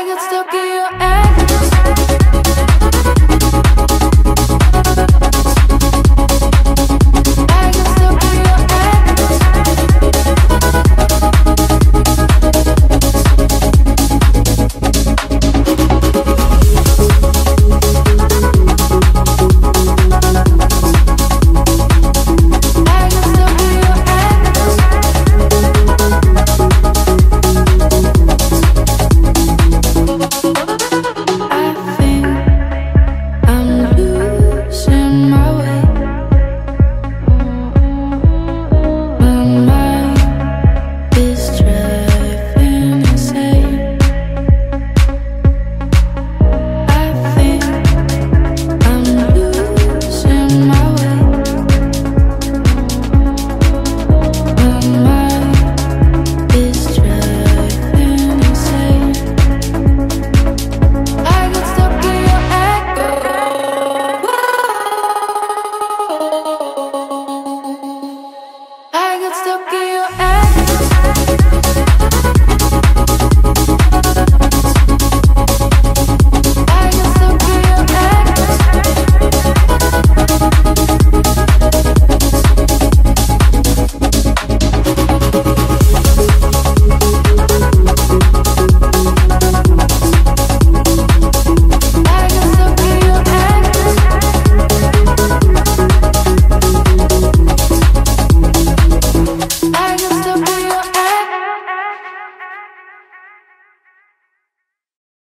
I got stuck in your ass.